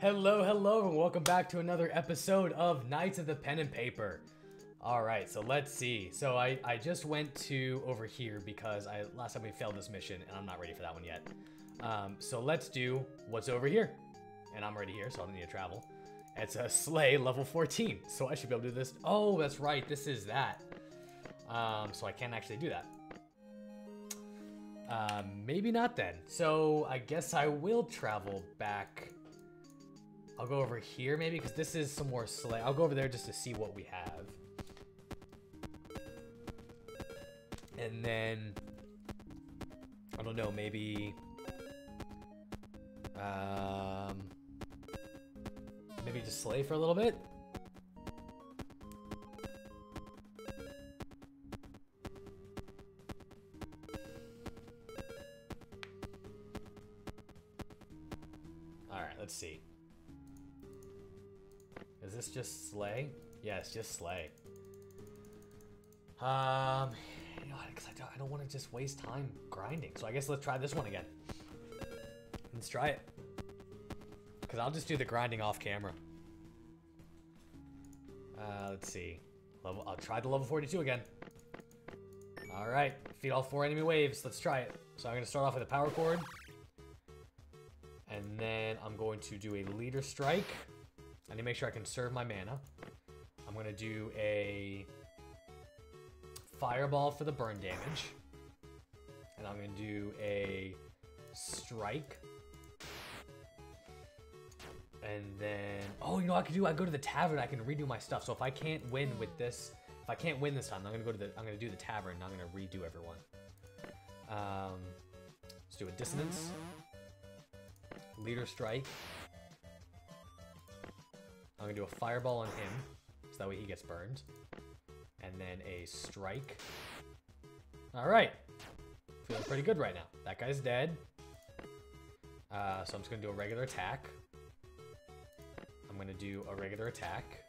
Hello, hello, and welcome back to another episode of Knights of the Pen and Paper. All right, so let's see. So I, I just went to over here because I last time we failed this mission, and I'm not ready for that one yet. Um, so let's do what's over here. And I'm already here, so I don't need to travel. It's a slay level 14, so I should be able to do this. Oh, that's right, this is that. Um, so I can't actually do that. Um, maybe not then. So I guess I will travel back. I'll go over here maybe because this is some more slay. I'll go over there just to see what we have. And then, I don't know, maybe, um, maybe just slay for a little bit. Just slay. Um, you know, because I don't, I don't want to just waste time grinding. So I guess let's try this one again. Let's try it. Because I'll just do the grinding off camera. Uh, let's see. Level. I'll try the level 42 again. All right, feed all four enemy waves. Let's try it. So I'm gonna start off with a power chord. And then I'm going to do a leader strike. I need to make sure I conserve my mana. I'm gonna do a fireball for the burn damage. And I'm gonna do a strike. And then, oh, you know I can do? I go to the tavern, I can redo my stuff. So if I can't win with this, if I can't win this time, I'm gonna go to the, I'm gonna do the tavern, I'm gonna redo everyone. Um, let's do a dissonance. Leader strike. I'm gonna do a fireball on him, that way he gets burned. And then a strike. All right, feeling pretty good right now. That guy's dead. Uh, so I'm just gonna do a regular attack. I'm gonna do a regular attack.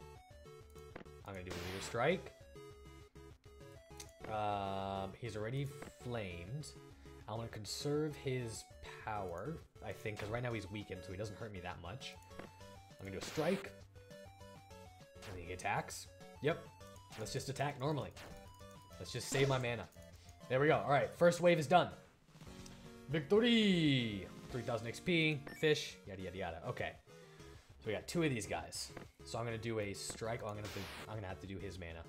I'm gonna do a leader strike. Um, he's already flamed. I'm gonna conserve his power, I think, because right now he's weakened, so he doesn't hurt me that much. I'm gonna do a strike. He attacks. Yep. Let's just attack normally. Let's just save my mana. There we go. All right, first wave is done. Victory! 3000 XP, fish, yada yada yada. Okay. So we got two of these guys. So I'm gonna do a strike. Oh, I'm gonna I'm gonna have to do his mana.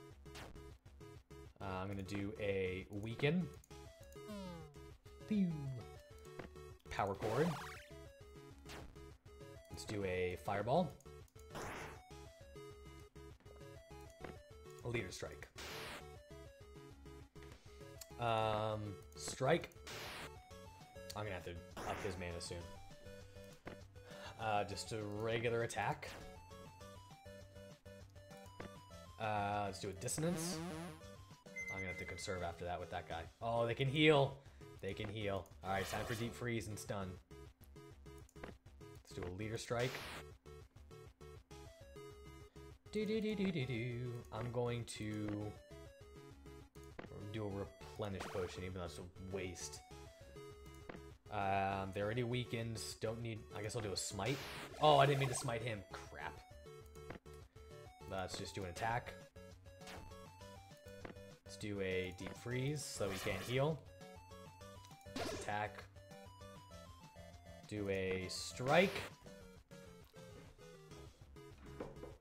Uh, I'm gonna do a weaken. Pew. Power chord. Let's do a fireball. Leader strike. Um, strike. I'm gonna have to up his mana soon. Uh, just a regular attack. Uh, let's do a dissonance. I'm gonna have to conserve after that with that guy. Oh, they can heal. They can heal. All right, time for deep freeze and stun. Let's do a leader strike. Do do do do do do. I'm going to do a replenish potion, even though it's a waste. Um, they're already weakened. Don't need. I guess I'll do a smite. Oh, I didn't mean to smite him. Crap. Let's just do an attack. Let's do a deep freeze so he can't heal. Attack. Do a strike.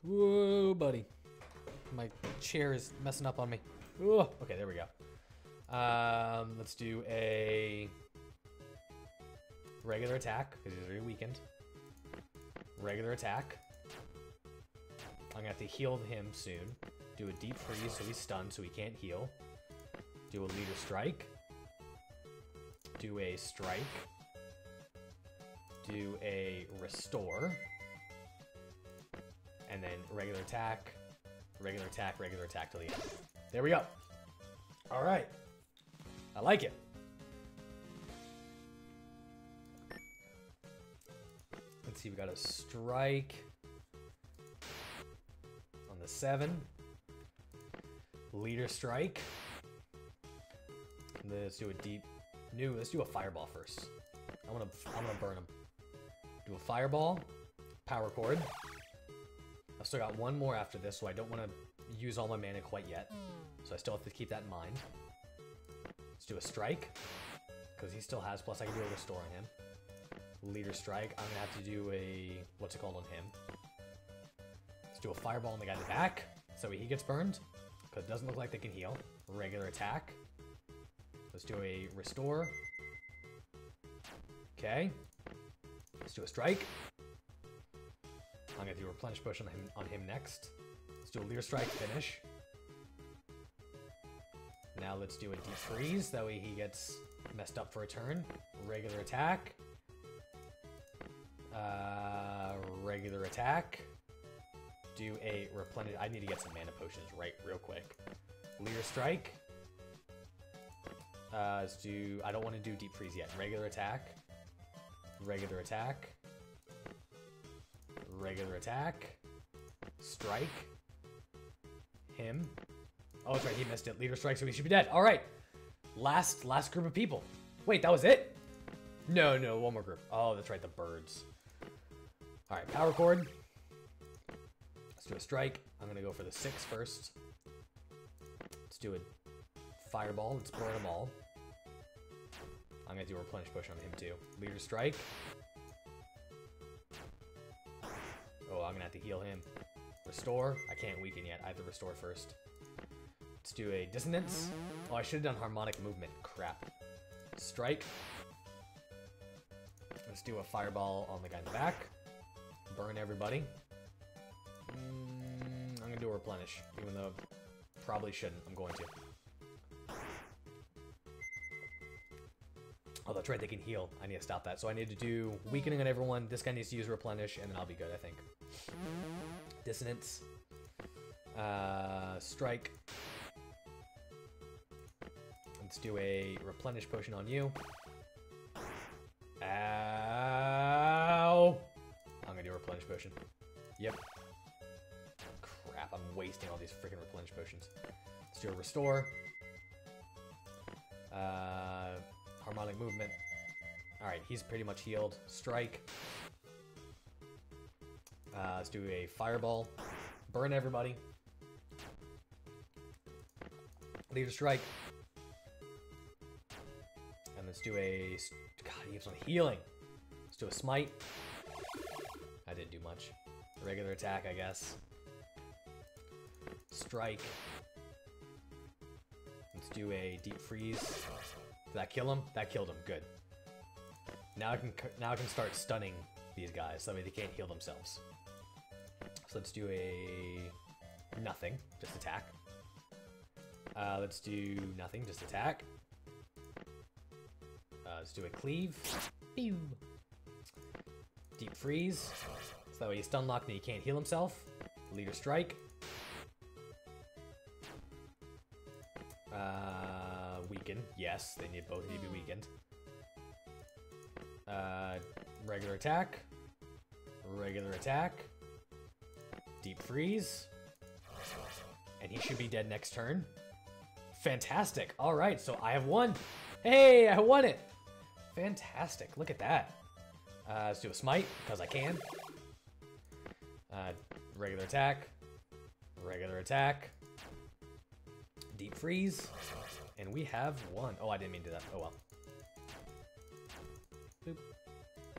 Whoa, buddy. My chair is messing up on me. Ooh, okay, there we go. Um, let's do a regular attack, because he's already weakened. Regular attack. I'm gonna have to heal him soon. Do a deep freeze so he's stunned so he can't heal. Do a leader strike. Do a strike. Do a restore. And then regular attack, regular attack, regular attack till the end. There we go. All right. I like it. Let's see, we got a strike on the seven. Leader strike. Let's do a deep new. Let's do a fireball first. I want to. I'm gonna burn him. Do a fireball. Power Chord. I've still got one more after this, so I don't want to use all my mana quite yet. So I still have to keep that in mind. Let's do a Strike, because he still has, plus I can do a Restore on him. Leader Strike, I'm going to have to do a, what's it called on him? Let's do a Fireball on the guy in the back, so he gets burned, because it doesn't look like they can heal. Regular attack. Let's do a Restore. Okay. Let's do a Strike. I'm gonna do replenish push on him on him next. Let's do a Leer strike finish. Now let's do a deep freeze, that way he gets messed up for a turn. Regular attack. Uh, regular attack. Do a replenish. I need to get some mana potions right real quick. Leer strike. Uh, let's do. I don't want to do deep freeze yet. Regular attack. Regular attack regular attack, strike, him. Oh, that's right, he missed it. Leader strike, so he should be dead. All right, last last group of people. Wait, that was it? No, no, one more group. Oh, that's right, the birds. All right, power chord. Let's do a strike. I'm gonna go for the six first. Let's do a fireball. Let's burn them all. I'm gonna do a replenish push on him too. Leader strike. I'm gonna have to heal him. Restore. I can't weaken yet. I have to restore first. Let's do a dissonance. Oh, I should have done harmonic movement. Crap. Strike. Let's do a fireball on the guy in the back. Burn everybody. Mm, I'm gonna do a replenish, even though probably shouldn't. I'm going to. Oh, that's right, they can heal. I need to stop that. So I need to do weakening on everyone. This guy needs to use replenish, and then I'll be good, I think. Dissonance. Uh, strike. Let's do a replenish potion on you. Ow! I'm gonna do a replenish potion. Yep. Crap, I'm wasting all these freaking replenish potions. Let's do a restore. Uh, harmonic movement. Alright, he's pretty much healed. Strike. Uh, let's do a fireball. Burn everybody. Leader strike. And let's do a... God, he has on healing. Let's do a smite. I didn't do much. Regular attack, I guess. Strike. Let's do a deep freeze. Did that kill him? That killed him. Good. Now I can now I can start stunning these guys. That way they can't heal themselves. So let's do a nothing, just attack. Uh, let's do nothing, just attack. Uh, let's do a cleave. Pew. Deep freeze. So that way he's stun locked and he can't heal himself. Leader strike. Uh, weaken. Yes, they need both need to be weakened. Uh, regular attack. Regular attack. Deep freeze. And he should be dead next turn. Fantastic. All right, so I have won. Hey, I won it. Fantastic. Look at that. Uh, let's do a smite, because I can. Uh, regular attack. Regular attack. Deep freeze. And we have won. Oh, I didn't mean to do that. Oh, well. Boop.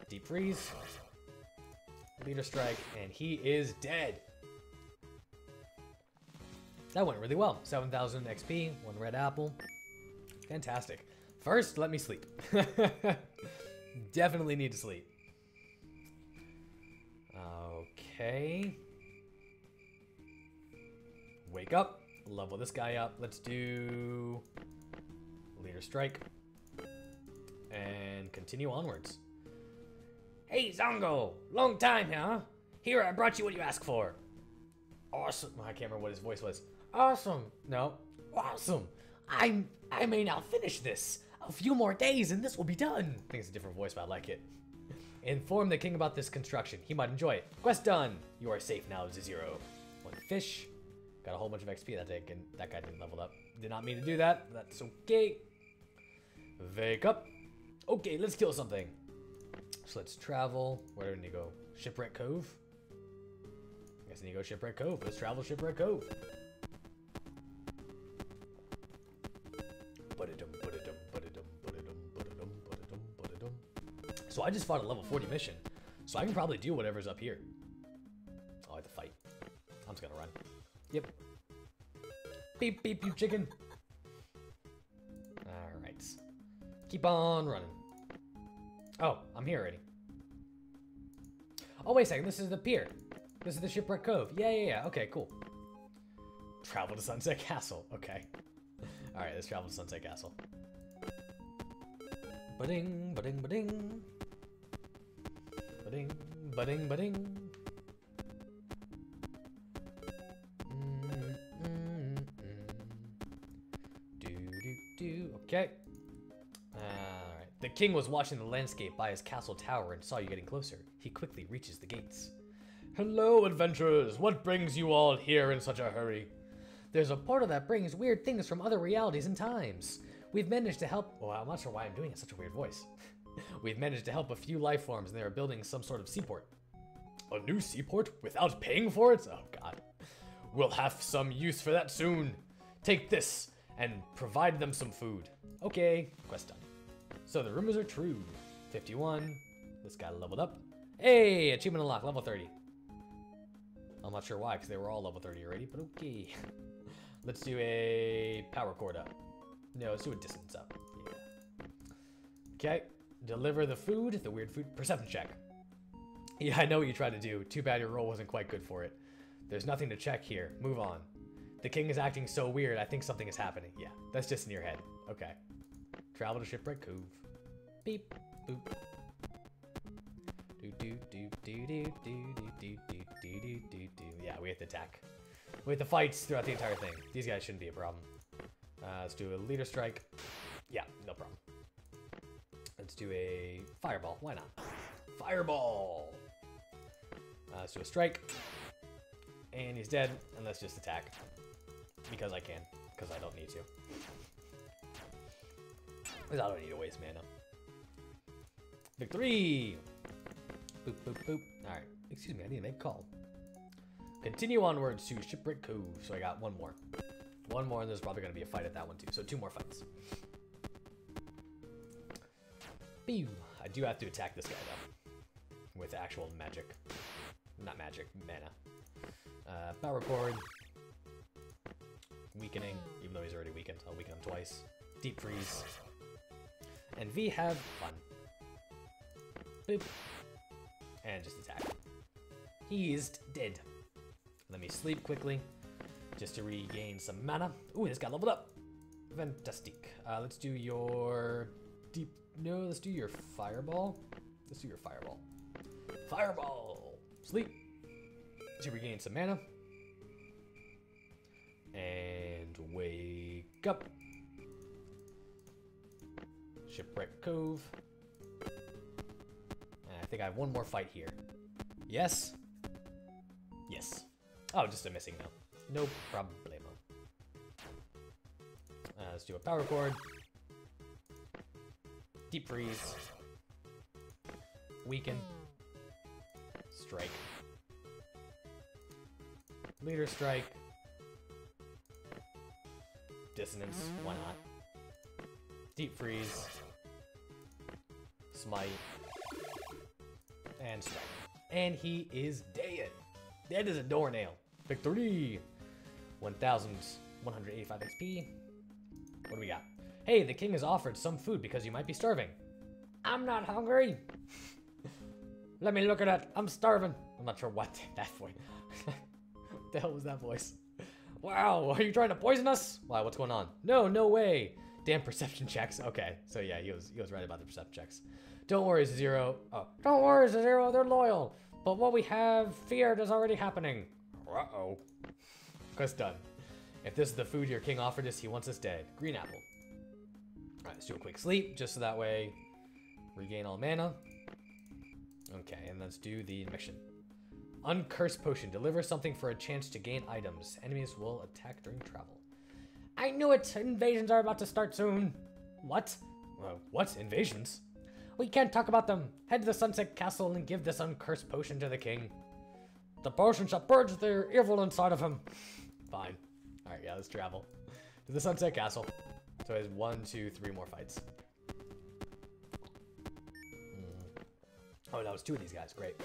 Deep freeze. Leader strike. And he is dead. That went really well. 7,000 XP, one red apple. Fantastic. First, let me sleep. Definitely need to sleep. Okay. Wake up. Level this guy up. Let's do leader strike. And continue onwards. Hey, Zongo! Long time, huh? Here, I brought you what you asked for. Awesome. I can't remember what his voice was. Awesome. No. Awesome. I'm. I may now finish this. A few more days and this will be done. I think it's a different voice, but I like it. Inform the king about this construction. He might enjoy it. Quest done. You are safe now, Zero. One fish. Got a whole bunch of XP. That, day, and that guy didn't level up. Did not mean to do that. That's okay. Wake up. Okay, let's kill something. So let's travel. Where did he go? Shipwreck Cove. I guess I need to go Shipwreck Cove. Let's travel Shipwreck Cove. So I just fought a level 40 mission. So I can probably do whatever's up here. Oh, I have to fight. I'm just gonna run. Yep. Beep, beep, you chicken. Alright. Keep on running. Oh, I'm here already. Oh, wait a second. This is the pier. This is the Shipwreck Cove. Yeah, yeah, yeah. Okay, cool. Travel to Sunset Castle. Okay. Alright, let's travel to Sunset Castle. Ba-ding, ba-ding, ba-ding. Ba-ding, ba-ding, ba-ding. Mm, mm, mm. Okay. Alright. The king was watching the landscape by his castle tower and saw you getting closer. He quickly reaches the gates. Hello, adventurers. What brings you all here in such a hurry? There's a portal that brings weird things from other realities and times. We've managed to help. Well, I'm not sure why I'm doing it such a weird voice. We've managed to help a few life forms, and they are building some sort of seaport. A new seaport without paying for it? Oh god. We'll have some use for that soon. Take this and provide them some food. Okay, quest done. So the rumors are true. 51. This guy leveled up. Hey, achievement unlocked, level 30. I'm not sure why, because they were all level 30 already, but okay. Let's do a power chord up. No, let's do a distance up. Yeah. Okay. Deliver the food, the weird food. Perception check. Yeah, I know what you tried to do. Too bad your roll wasn't quite good for it. There's nothing to check here. Move on. The king is acting so weird, I think something is happening. Yeah, that's just in your head. Okay. Travel to Shipwreck Cove. Beep, boop. Do do do do do do do do do do do do do. Yeah, we have to attack. We the fights throughout the entire thing. These guys shouldn't be a problem. Uh, let's do a leader strike. Yeah, no problem. Let's do a fireball. Why not? Fireball! Uh, let's do a strike. And he's dead. And let's just attack. Because I can. Because I don't need to. Because I don't need to waste mana. Victory! Boop, boop, boop. Alright. Excuse me, I need to make a call. Continue onwards to Shipwreck Cove. So I got one more. One more, and there's probably going to be a fight at that one too. So two more fights. Pew! I do have to attack this guy though. With actual magic. Not magic, mana. Uh, power chord. Weakening, even though he's already weakened. I'll weaken him twice. Deep freeze. And V have fun. Boop. And just attack. He's dead. Let me sleep quickly just to regain some mana. Ooh, this guy leveled up. Fantastic. Uh, let's do your deep. No, let's do your fireball. Let's do your fireball. Fireball. Sleep. To regain some mana. And wake up. Shipwreck Cove. And I think I have one more fight here. Yes? Yes. Oh, just a missing note. No problemo. Uh, let's do a power chord. Deep freeze. Weaken. Strike. Leader strike. Dissonance. Why not? Deep freeze. Smite. And strike. And he is dead. Dead as a doornail. Victory! 1,185 XP. What do we got? Hey, the king has offered some food because you might be starving. I'm not hungry. Let me look at it. I'm starving. I'm not sure what that voice. what the hell was that voice? Wow, are you trying to poison us? Wow, what's going on? No, no way. Damn perception checks. Okay, so yeah, he was he was right about the perception checks. Don't worry, Zero. Oh, don't worry, Zero. They're loyal. But what we have feared is already happening. Uh-oh. Quest done. If this is the food your king offered us, he wants us dead. Green apple. Alright, let's do a quick sleep, just so that way regain all mana. Okay, and let's do the mission. Uncursed potion. Deliver something for a chance to gain items. Enemies will attack during travel. I knew it! Invasions are about to start soon. What? Uh, what? Invasions? We can't talk about them. Head to the Sunset Castle and give this uncursed potion to the king. The potion shall purge the evil inside of him. Fine. Alright, yeah, let's travel. To the Sunset Castle. So he has one, two, three more fights. Mm. Oh, that was two of these guys. Great.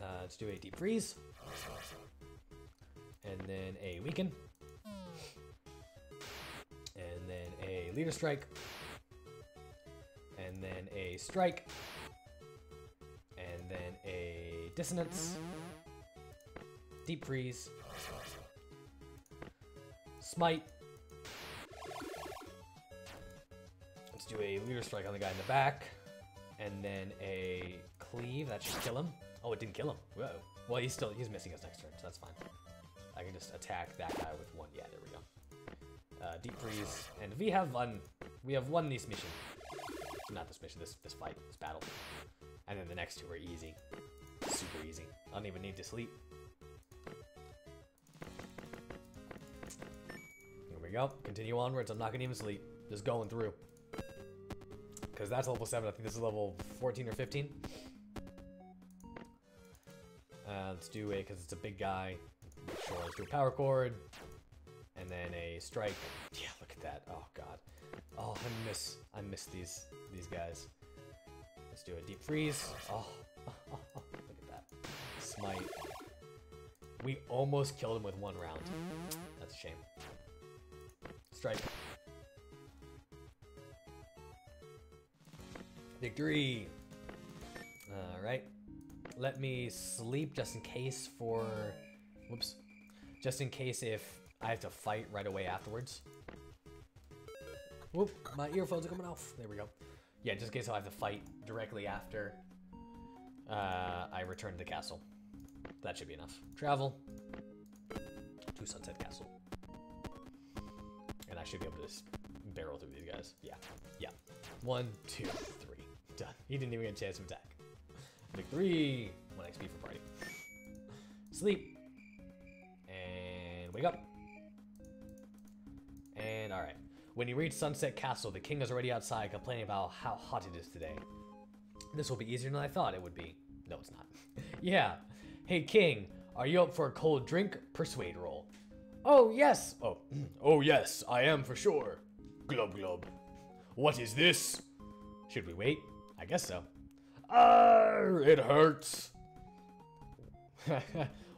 Uh, let's do a deep freeze. And then a weaken. And then a leader strike. And then a strike. Dissonance. Deep freeze. Smite. Let's do a leader strike on the guy in the back. And then a cleave. That should kill him. Oh, it didn't kill him. Whoa. Well, he's still he's missing his next turn, so that's fine. I can just attack that guy with one. Yeah, there we go. Uh, deep freeze, and we have won. We have won this mission. Not this mission. This this fight. This battle. And then the next two are easy. Super easy. I don't even need to sleep. Here we go. Continue onwards. I'm not gonna even sleep. Just going through. Because that's level 7. I think this is level 14 or 15. Uh, let's do a, because it's a big guy. Sure, let's do a power chord. And then a strike. Yeah, look at that. Oh, God. Oh, I miss, I miss these, these guys. Let's do a deep freeze. Oh. We almost killed him with one round. That's a shame. Strike. Victory! Alright. Let me sleep just in case for... Whoops. Just in case if I have to fight right away afterwards. Whoop, my earphones are coming off. There we go. Yeah, just in case I have to fight directly after uh, I return to the castle. That should be enough. Travel to Sunset Castle. And I should be able to just barrel through these guys. Yeah, yeah. One, two, three. Done. He didn't even get a chance to attack. Three. One XP for party. Sleep. And wake up. And alright. When you reach Sunset Castle, the king is already outside complaining about how hot it is today. This will be easier than I thought it would be. No, it's not. yeah. Hey, king, are you up for a cold drink? Persuade roll. Oh, yes. Oh, oh yes, I am for sure. Glub glub. What is this? Should we wait? I guess so. Arr, it hurts.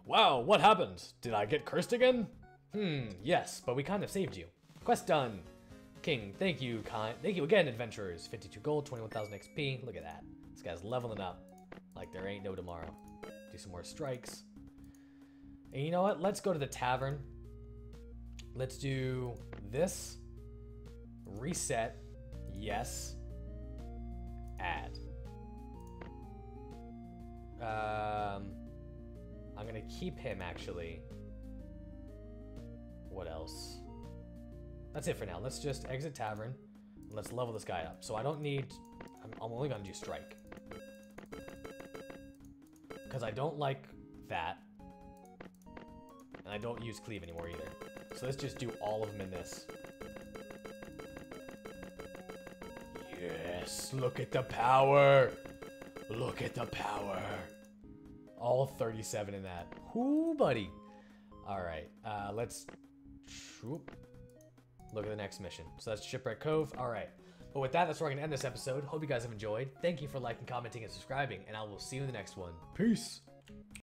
wow, what happened? Did I get cursed again? Hmm, yes, but we kind of saved you. Quest done. King, thank you, kind. Thank you again, adventurers. 52 gold, 21,000 XP. Look at that. This guy's leveling up like there ain't no tomorrow. Do some more strikes. And you know what? Let's go to the tavern. Let's do this. Reset. Yes. Add. Um, I'm gonna keep him actually. What else? That's it for now. Let's just exit tavern. Let's level this guy up. So I don't need... I'm, I'm only gonna do strike. Because I don't like that. And I don't use cleave anymore either. So let's just do all of them in this. Yes, look at the power. Look at the power. All 37 in that. Whoo, buddy. All right, uh, let's. Look at the next mission. So that's Shipwreck Cove. All right. But with that, that's where I'm going to end this episode. Hope you guys have enjoyed. Thank you for liking, commenting, and subscribing, and I will see you in the next one. Peace.